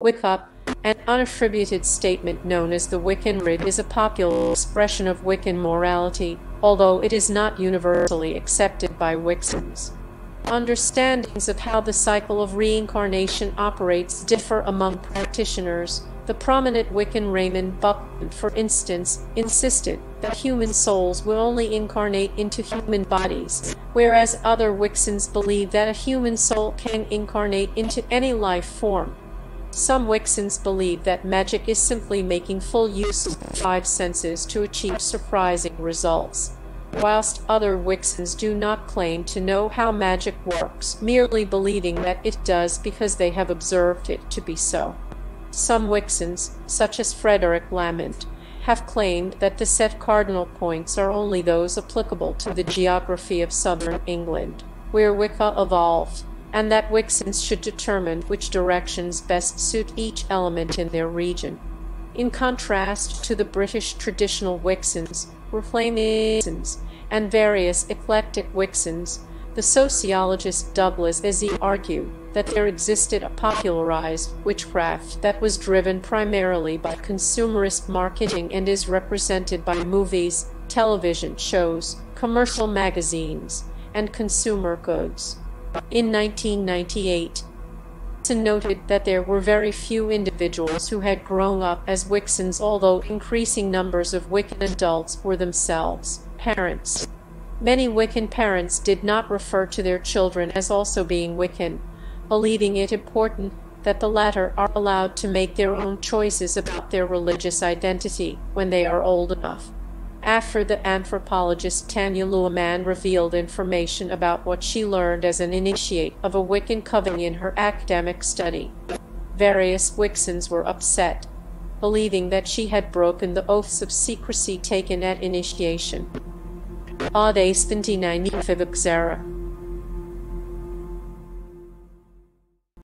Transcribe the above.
Wicca, an unattributed statement known as the Wiccan Rede is a popular expression of Wiccan morality, although it is not universally accepted by Wiccans. Understandings of how the cycle of reincarnation operates differ among practitioners. The prominent Wiccan Raymond Buckland, for instance, insisted that human souls will only incarnate into human bodies, whereas other Wiccans believe that a human soul can incarnate into any life form. Some Wiccans believe that magic is simply making full use of the five senses to achieve surprising results, whilst other Wiccans do not claim to know how magic works, merely believing that it does because they have observed it to be so. Some Wiccans, such as Frederic Lamond, have claimed that the set cardinal points are only those applicable to the geography of southern England, where Wicca evolved, and that Wiccans should determine which directions best suit each element in their region. In contrast to the British traditional Wiccans, Reformisms, and various eclectic Wiccans, the sociologist Douglas Ezzy argued that there existed a popularized witchcraft that was driven primarily by consumerist marketing and is represented by movies, television shows, commercial magazines, and consumer goods. In 1998, Nixon noted that there were very few individuals who had grown up as Wiccans although increasing numbers of Wiccan adults were themselves parents. Many Wiccan parents did not refer to their children as also being Wiccan, believing it important that the latter are allowed to make their own choices about their religious identity when they are old enough. After the anthropologist Tanya Luhrmann revealed information about what she learned as an initiate of a Wiccan coven in her academic study, various Wiccans were upset, believing that she had broken the oaths of secrecy taken at initiation. Ad 29 Fibixera